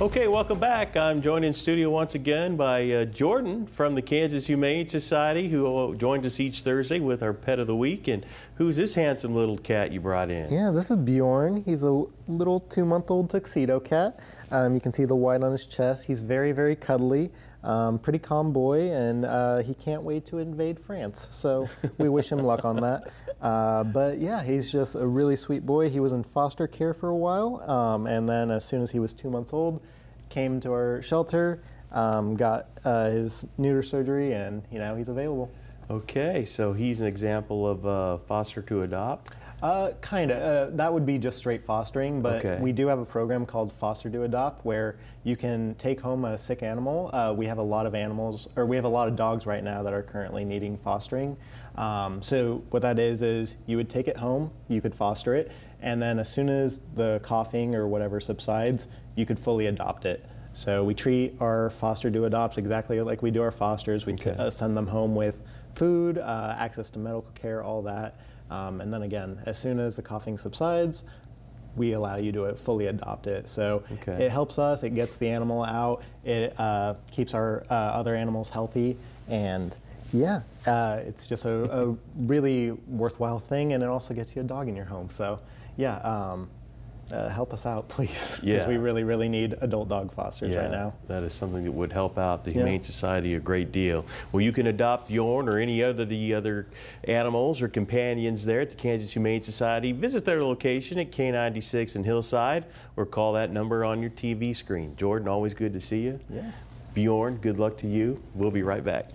Okay, welcome back. I'm joined in studio once again by uh, Jordan from the Kansas Humane Society, who joins us each Thursday with our pet of the week. And who's this handsome little cat you brought in? Yeah, this is Bjorn. He's a little two-month-old tuxedo cat. Um, you can see the white on his chest. He's very, very cuddly. Um, pretty calm boy, and uh, he can't wait to invade France. So we wish him luck on that. Uh, but yeah, he's just a really sweet boy. He was in foster care for a while, um, and then as soon as he was two months old, came to our shelter, um, got uh, his neuter surgery, and you know he's available. Okay, so he's an example of uh, foster to adopt. Uh, kind of. Uh, that would be just straight fostering, but Okay. we do have a program called Foster to Adopt where you can take home a sick animal. Uh, we have a lot of animals, or we have a lot of dogs right now that are currently needing fostering. Um, so what that is is you would take it home, you could foster it, and then as soon as the coughing or whatever subsides, you could fully adopt it. So we treat our foster to adopts exactly like we do our fosters. We t- Okay. uh, send them home with food, uh, access to medical care, all that. Um, and then again, as soon as the coughing subsides, we allow you to fully adopt it. So Okay. it helps us, it gets the animal out, it uh, keeps our uh, other animals healthy, and yeah, uh, it's just a, a really worthwhile thing, and it also gets you a dog in your home. So yeah, um, uh, help us out, please, because Yeah. we really, really need adult dog fosters right now. that is something that would help out the Yeah. Humane Society a great deal. Well, you can adopt Bjorn or any other the other animals or companions there at the Kansas Humane Society. Visit their location at K96 in Hillside or call that number on your TV screen. Jordan, always good to see you. Yeah. Bjorn, good luck to you. We'll be right back.